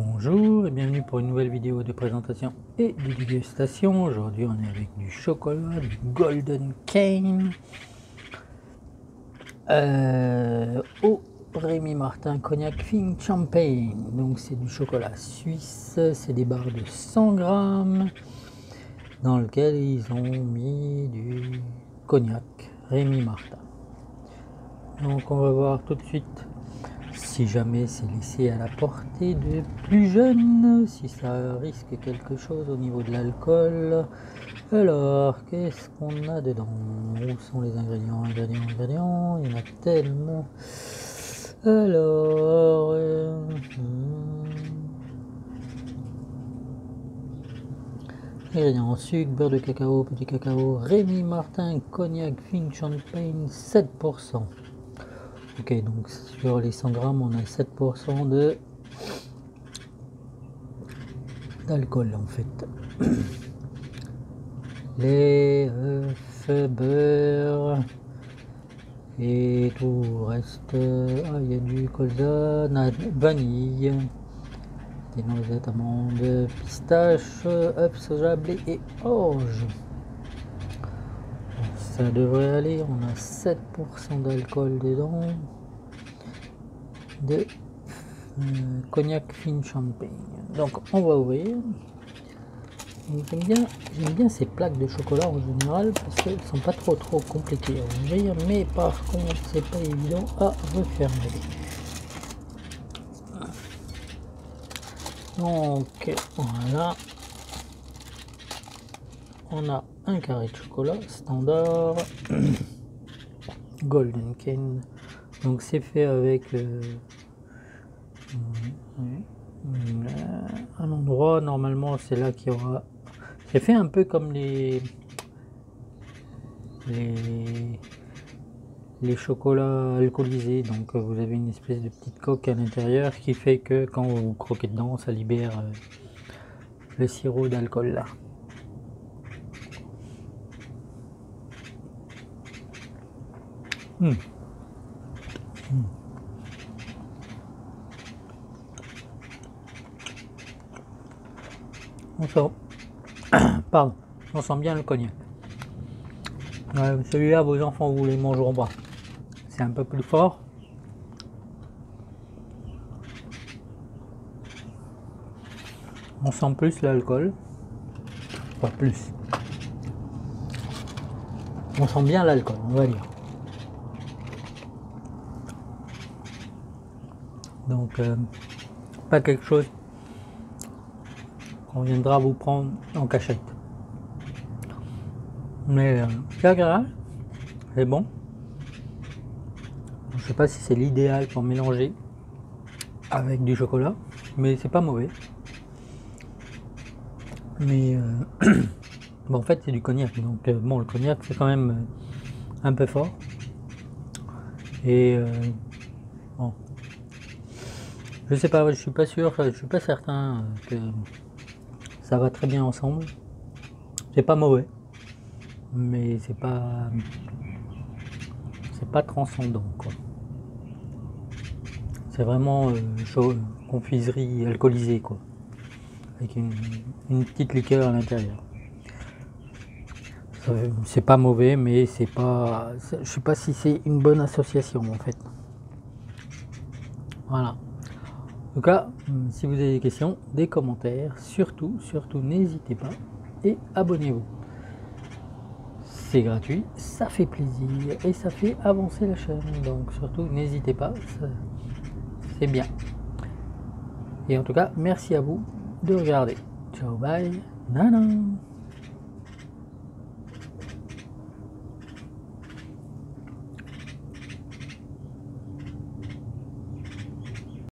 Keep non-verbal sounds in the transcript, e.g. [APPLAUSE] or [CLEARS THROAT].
Bonjour et bienvenue pour une nouvelle vidéo de présentation et de dégustation. Aujourd'hui on est avec du chocolat, du Golden Cane euh, au Rémi Martin Cognac Fin Champagne. Donc c'est du chocolat suisse, c'est des barres de 100 grammes dans lequel ils ont mis du cognac Rémi Martin. Donc on va voir tout de suite si jamais c'est laissé à la portée de plus jeunes, si ça risque quelque chose au niveau de l'alcool. Alors, qu'est-ce qu'on a dedans? Où sont les ingrédients Ingrédients, ingrédients, il y en a tellement. Alors... Euh, hmm. Ingrédients sucre, beurre de cacao, petit cacao, Rémi Martin, cognac, fin champagne, 7%. Ok, donc sur les 100 grammes, on a 7% de d'alcool en fait. [COUGHS] Les œufs, beurre et tout reste. Ah, il y a du colza, vanille, des noisettes, amandes, pistaches, œufs, soja, blé et orge. Ça devrait aller, on a 7% d'alcool dedans. De euh, cognac fin champagne. Donc on va ouvrir. J'aime bien, bien ces plaques de chocolat en général parce qu'elles sont pas trop trop compliquées à ouvrir, mais par contre c'est pas évident à refermer. Donc voilà, on a un carré de chocolat standard. [COUGHS] Golden Cane. Donc c'est fait avec euh, un endroit, normalement c'est là qu'il y aura... C'est fait un peu comme les... les les chocolats alcoolisés. Donc vous avez une espèce de petite coque à l'intérieur qui fait que quand vous croquez dedans ça libère euh, le sirop d'alcool là Hmm. Hmm. On sent, [COUGHS] pardon, on sent bien le cognac. Celui-là, vos enfants, vous les mangeront pas. C'est un peu plus fort. On sent plus l'alcool. Pas plus. On sent bien l'alcool, on va dire. Donc, euh, pas quelque chose qu'on viendra vous prendre en cachette. Mais euh, c'est agréable, c'est bon. Je sais pas si c'est l'idéal pour mélanger avec du chocolat, mais c'est pas mauvais. Mais euh, [CLEARS THROAT] en fait, c'est du cognac, donc bon, le cognac c'est quand même un peu fort. Et bon, je sais pas, je suis pas sûr, je suis pas certain que ça va très bien ensemble. C'est pas mauvais, mais c'est pas c'est pas transcendant quoi. C'est vraiment euh, confiserie alcoolisée quoi, avec une, une petite liqueur à l'intérieur. C'est pas mauvais, mais c'est pas, je sais pas si c'est une bonne association en fait. Voilà. Tout cas, si vous avez des questions, des commentaires, surtout, surtout n'hésitez pas et abonnez-vous. C'est gratuit, ça fait plaisir et ça fait avancer la chaîne. Donc surtout, n'hésitez pas, c'est bien. Et en tout cas, merci à vous de regarder. Ciao, bye, nana.